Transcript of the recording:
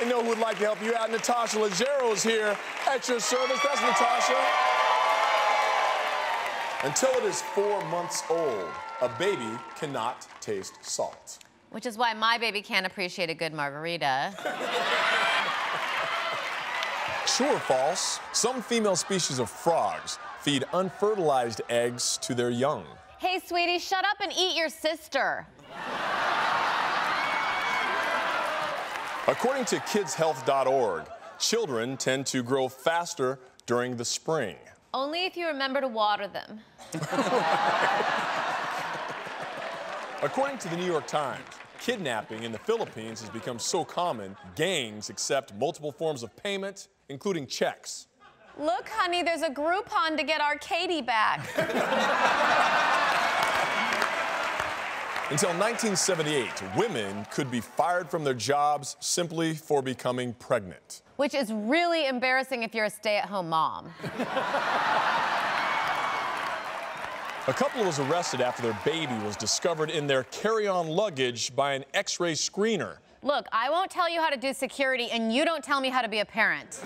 and know who would like to help you out. Natasha Leggero is here at your service. That's Natasha. Until it is four months old, a baby cannot taste salt. Which is why my baby can't appreciate a good margarita. True or false? Some female species of frogs feed unfertilized eggs to their young. Hey, sweetie, shut up and eat your sister. According to kidshealth.org, children tend to grow faster during the spring. Only if you remember to water them. According to the New York Times, kidnapping in the Philippines has become so common, gangs accept multiple forms of payment, including checks. Look, honey, there's a Groupon to get our Katie back. Until 1978, women could be fired from their jobs simply for becoming pregnant. Which is really embarrassing if you're a stay at home mom. A couple was arrested after their baby was discovered in their carry on luggage by an x ray screener. Look, I won't tell you how to do security, and you don't tell me how to be a parent.